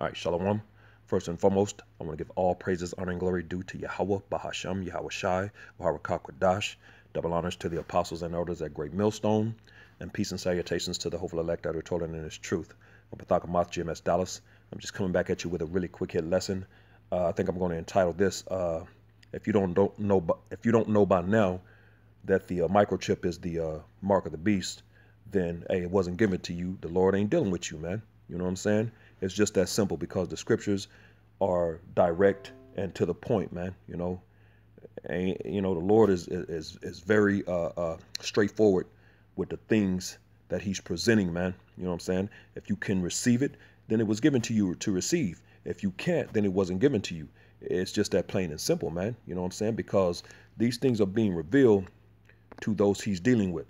All right, Shalom. First and foremost, I want to give all praises, honor, and glory due to Yahweh, Bahasham, Yahweh Shai, Waharakak Double honors to the apostles and elders at Great Millstone, and peace and salutations to the hopeful elect that are toiling in His truth. I'm GMS Dallas. I'm just coming back at you with a really quick hit lesson. Uh, I think I'm going to entitle this uh, "If you don't, don't know, if you don't know by now that the uh, microchip is the uh, mark of the beast, then hey, it wasn't given to you. The Lord ain't dealing with you, man. You know what I'm saying? It's just that simple because the scriptures are direct and to the point, man. You know, and you know the Lord is is is very uh, uh, straightforward with the things that He's presenting, man. You know what I'm saying? If you can receive it, then it was given to you to receive. If you can't, then it wasn't given to you. It's just that plain and simple, man. You know what I'm saying? Because these things are being revealed to those He's dealing with.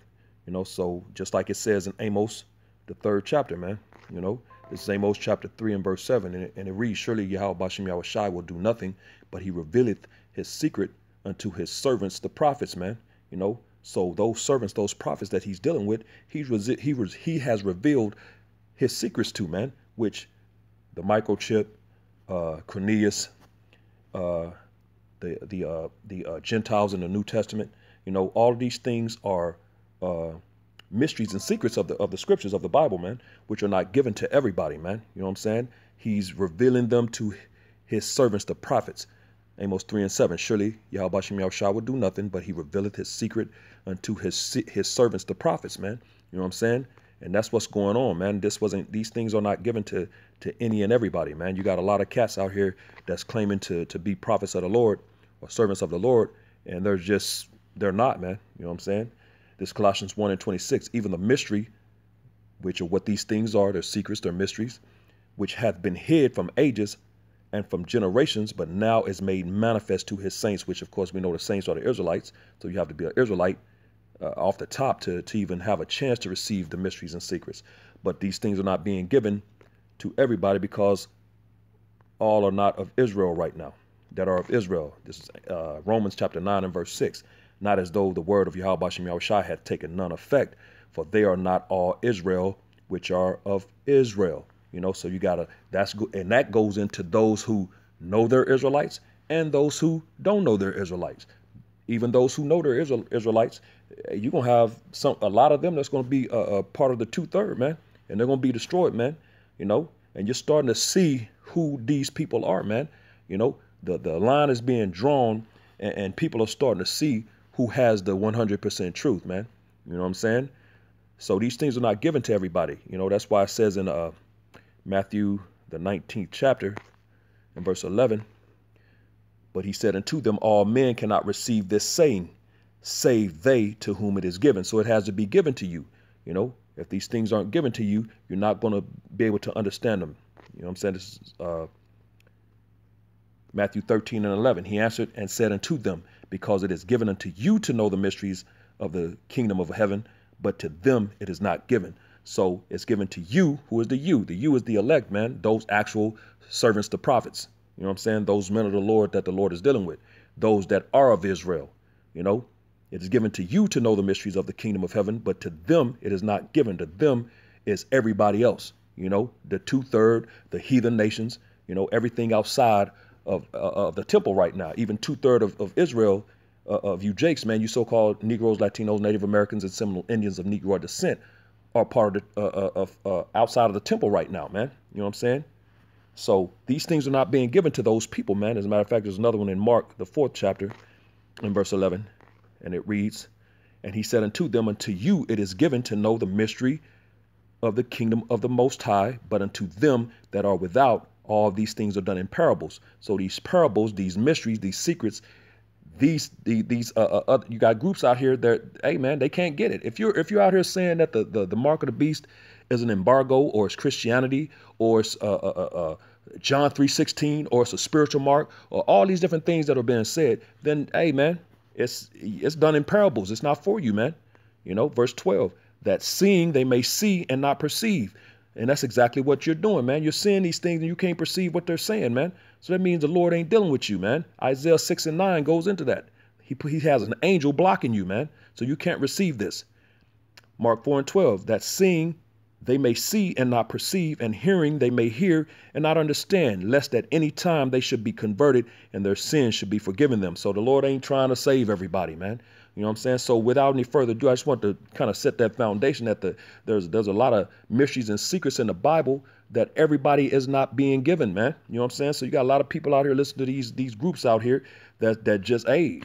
You know, so just like it says in Amos, the third chapter, man. You know, this is Amos chapter 3 and verse 7. And it, and it reads, Surely Yahweh Bashem Yahweh Shai will do nothing, but he revealeth his secret unto his servants, the prophets, man. You know, so those servants, those prophets that he's dealing with, he's he was he has revealed his secrets to, man, which the microchip, uh, Cornelius, uh, the the uh, the uh, Gentiles in the New Testament, you know, all these things are uh, mysteries and secrets of the of the scriptures of the Bible, man, which are not given to everybody, man. You know what I'm saying? He's revealing them to his servants, the prophets. Amos 3 and 7. Surely Yahweh Yahushua will do nothing, but he revealeth his secret unto his his servants, the prophets, man. You know what I'm saying? And that's what's going on, man. This wasn't these things are not given to to any and everybody, man. You got a lot of cats out here that's claiming to to be prophets of the Lord or servants of the Lord, and they're just they're not, man. You know what I'm saying? This Colossians 1 and 26, even the mystery, which are what these things are, they're secrets, they're mysteries, which hath been hid from ages and from generations, but now is made manifest to his saints, which of course we know the saints are the Israelites. So you have to be an Israelite uh, off the top to, to even have a chance to receive the mysteries and secrets. But these things are not being given to everybody because all are not of Israel right now that are of Israel. This is uh, Romans chapter 9 and verse 6 not as though the word of Yahweh Shem Yahushua had taken none effect, for they are not all Israel, which are of Israel. You know, so you gotta that's good, and that goes into those who know they're Israelites and those who don't know they're Israelites. Even those who know they're Israel, Israelites, you're gonna have some a lot of them that's gonna be a, a part of the two third man, and they're gonna be destroyed, man. You know, and you're starting to see who these people are, man. You know, the the line is being drawn, and, and people are starting to see who has the 100% truth, man. You know what I'm saying? So these things are not given to everybody. You know, that's why it says in uh, Matthew, the 19th chapter, in verse 11, but he said, Unto them all men cannot receive this saying, save they to whom it is given. So it has to be given to you. You know, if these things aren't given to you, you're not going to be able to understand them. You know what I'm saying? This is uh, Matthew 13 and 11. He answered and said unto them, because it is given unto you to know the mysteries of the kingdom of heaven, but to them it is not given. So it's given to you, who is the you? The you is the elect, man, those actual servants, the prophets. You know what I'm saying? Those men of the Lord that the Lord is dealing with, those that are of Israel. You know, it is given to you to know the mysteries of the kingdom of heaven, but to them it is not given. To them is everybody else. You know, the two third, the heathen nations. You know, everything outside of, uh, of the temple right now. Even two third of, of Israel, uh, of you Jakes, man, you so-called Negroes, Latinos, Native Americans, and Seminole Indians of Negro descent are part of the, uh, uh, of uh, outside of the temple right now, man. You know what I'm saying? So these things are not being given to those people, man. As a matter of fact, there's another one in Mark, the fourth chapter, in verse 11, and it reads, "And he said unto them, Unto you it is given to know the mystery of the kingdom of the Most High, but unto them that are without, all these things are done in parables. So these parables, these mysteries, these secrets, these the, these uh, uh, you got groups out here that hey man they can't get it. If you're if you're out here saying that the the, the mark of the beast is an embargo or it's Christianity or it's uh, uh, uh, uh John 3:16 or it's a spiritual mark or all these different things that are being said, then hey man, it's it's done in parables. It's not for you, man. You know, verse 12, that seeing they may see and not perceive. And that's exactly what you're doing, man. You're seeing these things and you can't perceive what they're saying, man. So that means the Lord ain't dealing with you, man. Isaiah 6 and 9 goes into that. He, he has an angel blocking you, man. So you can't receive this. Mark 4 and 12, that seeing they may see and not perceive, and hearing they may hear and not understand, lest at any time they should be converted and their sins should be forgiven them. So the Lord ain't trying to save everybody, man. You know what I'm saying? So without any further ado, I just want to kind of set that foundation that the there's there's a lot of mysteries and secrets in the Bible that everybody is not being given, man. You know what I'm saying? So you got a lot of people out here listening to these these groups out here that that just hey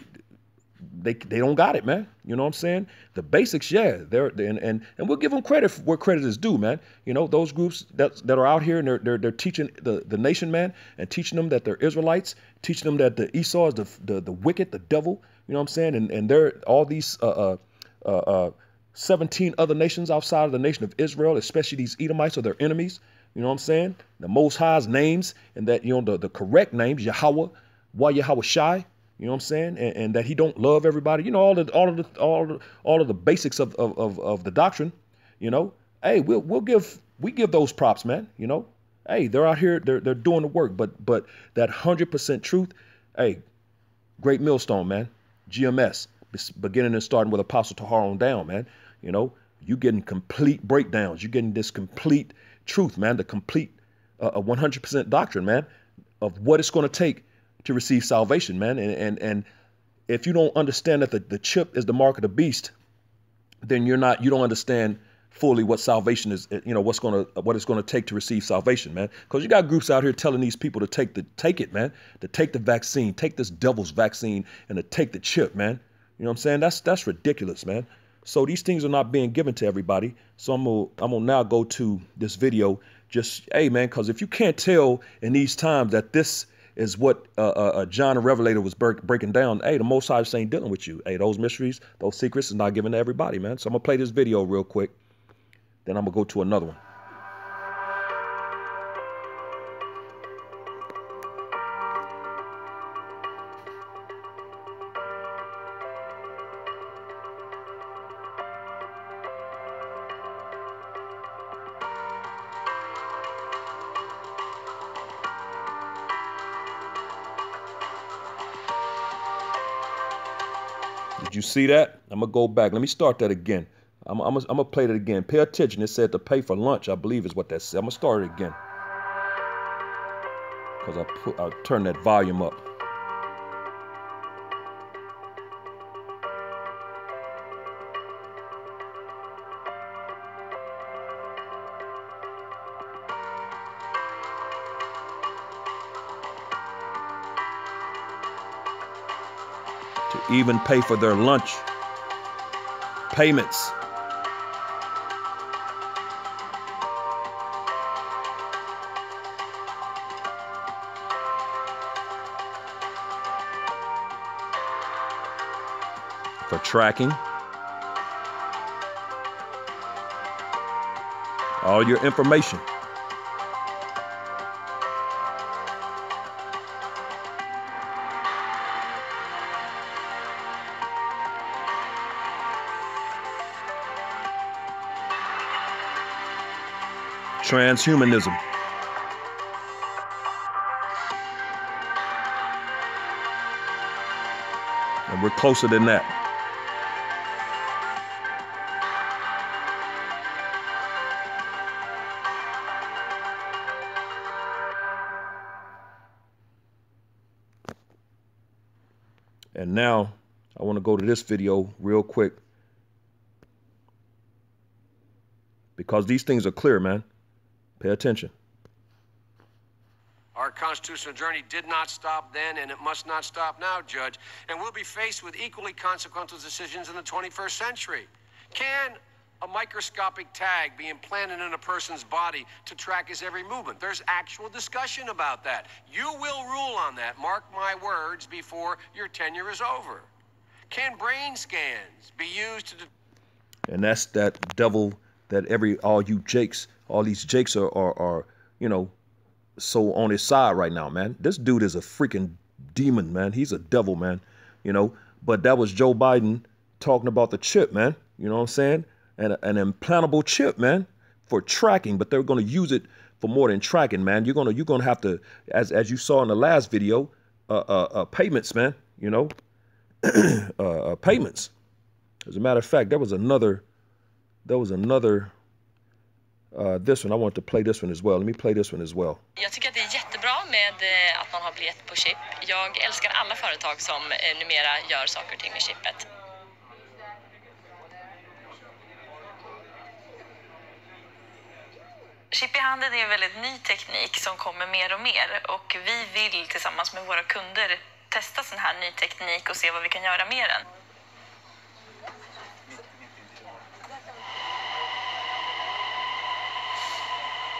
they they don't got it, man. You know what I'm saying? The basics, yeah, they're and and, and we'll give them credit where credit is due, man. You know those groups that that are out here and they're they're, they're teaching the, the nation, man, and teaching them that they're Israelites, teaching them that the Esau is the the, the wicked, the devil. You know what I'm saying? And and they're all these uh, uh, uh, uh 17 other nations outside of the nation of Israel, especially these Edomites are their enemies. You know what I'm saying? The Most High's names and that you know the, the correct names, Yahweh, why Yahweh Shai, you know what I'm saying? And, and, that he don't love everybody. You know, all the all of the all all of the basics of, of, of, of the doctrine, you know. Hey, we'll we'll give we give those props, man. You know, hey, they're out here, they're they're doing the work. But but that hundred percent truth, hey, great millstone, man. GMS, beginning and starting with Apostle Tahar on down, man. You know, you getting complete breakdowns. You getting this complete truth, man. The complete uh, 100% doctrine, man, of what it's going to take to receive salvation, man. And and and if you don't understand that the, the chip is the mark of the beast, then you're not you don't understand fully what salvation is you know what's going to what it's going to take to receive salvation man. Because you got groups out here telling these people to take the take it man to take the vaccine take this devil's vaccine and to take the chip man. You know what i'm saying? That's that's ridiculous man. So these things are not being given to everybody. So i'm gonna i'm gonna now go to this video. Just hey man because if you can't tell in these times that this is what uh, uh, uh John the Revelator was breaking down. Hey, the Most High ain't dealing with you. Hey, those mysteries, those secrets is not given to everybody, man. So I'm gonna play this video real quick. Then I'm gonna go to another one. Did you see that? I'm going to go back. Let me start that again. I'm, I'm, I'm going to play that again. Pay attention. It said to pay for lunch, I believe is what that said. I'm going to start it again. Because I, I turned that volume up. To even pay for their lunch payments. For tracking all your information. Transhumanism. And we're closer than that. And now I want to go to this video real quick because these things are clear, man. Pay attention. Our constitutional journey did not stop then, and it must not stop now, Judge. And we'll be faced with equally consequential decisions in the 21st century. Can a microscopic tag be implanted in a person's body to track his every movement? There's actual discussion about that. You will rule on that, mark my words, before your tenure is over. Can brain scans be used to. And that's that devil that every all you Jakes all these Jakes are, are, are, you know, so on his side right now, man. This dude is a freaking demon, man. He's a devil, man. You know, but that was Joe Biden talking about the chip, man. You know what I'm saying? And an implantable chip, man, for tracking. But they're going to use it for more than tracking, man. You're gonna you're gonna have to, as as you saw in the last video, uh, uh, uh payments, man. You know, uh, uh, payments. As a matter of fact, there was another, there was another uh, this one. I want to play this one as well. Let me play this one as well. Jag tycker att det är jättebra med eh, att man har biljett på chip. Jag älskar alla företag som eh, numera gör saker och ting med chippet. Chip i handen är en väldigt ny teknik som kommer mer och mer och vi vill tillsammans med våra kunder testa sån här ny teknik och se vad vi kan göra med den.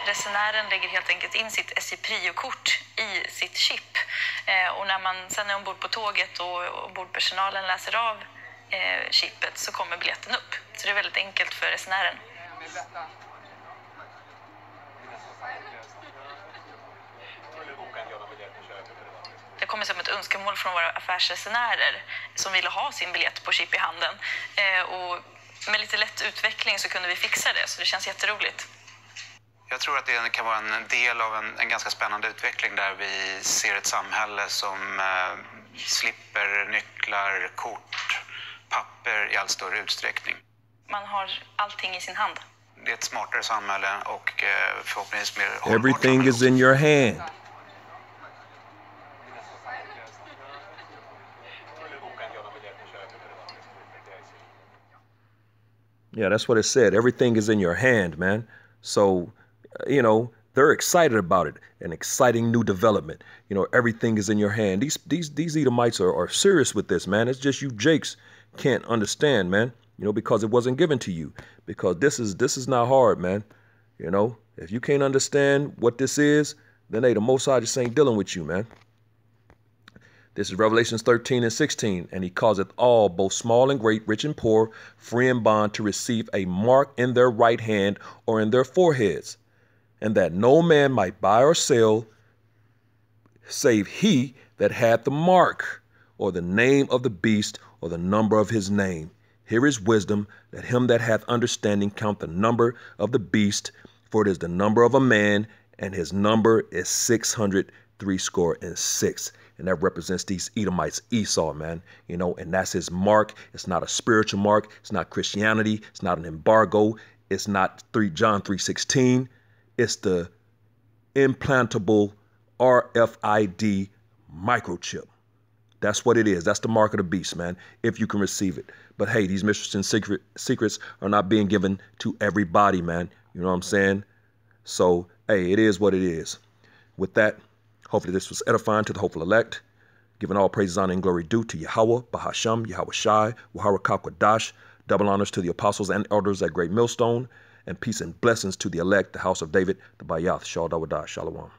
Resenären lägger helt enkelt in sitt SJ Prio-kort i sitt chip eh, och när man sen är ombord på tåget och ombordpersonalen läser av eh, chippet så kommer biljetten upp. Så det är väldigt enkelt för resenären. Det kommer som ett önskemål från våra affärsresenärer som ville ha sin biljett på chip i handen. Eh, och med lite lätt utveckling så kunde vi fixa det, så det känns jätteroligt. Jag tror att det kan vara en del av en, en ganska spännande utveckling där vi ser ett samhälle som eh, slipper nycklar, kort, papper i allt större utsträckning. Man har allting i sin hand. Det är ett smartare samhälle och eh, förhoppningsvis mer hållbart Everything is in your hand. Yeah, that's what it said. Everything is in your hand, man. So, you know, they're excited about it. An exciting new development. You know, everything is in your hand. These these these Edomites are, are serious with this, man. It's just you Jakes can't understand, man. You know, because it wasn't given to you. Because this is this is not hard, man. You know, if you can't understand what this is, then hey, the Most High just ain't dealing with you, man. This is Revelations 13 and 16. And he causeth all, both small and great, rich and poor, free and bond, to receive a mark in their right hand or in their foreheads, and that no man might buy or sell save he that had the mark, or the name of the beast, or the number of his name. Here is wisdom, that him that hath understanding count the number of the beast, for it is the number of a man, and his number is six hundred three score and six. And that represents these Edomites, Esau, man. You know, and that's his mark. It's not a spiritual mark. It's not Christianity. It's not an embargo. It's not three John 3:16. It's the implantable RFID microchip. That's what it is. That's the mark of the beast, man, if you can receive it. But hey, these mysteries and secret, secrets are not being given to everybody, man. You know what I'm saying? So, hey, it is what it is. With that, hopefully this was edifying to the hopeful elect. Giving all praises, honor, and glory due to Yahweh, Bahasham, Yahweh Shai, Wahara Kakwadash. Double honors to the apostles and elders at Great Millstone. And peace and blessings to the elect, the house of David, the Bayath, Shal Dawadah, Shalom.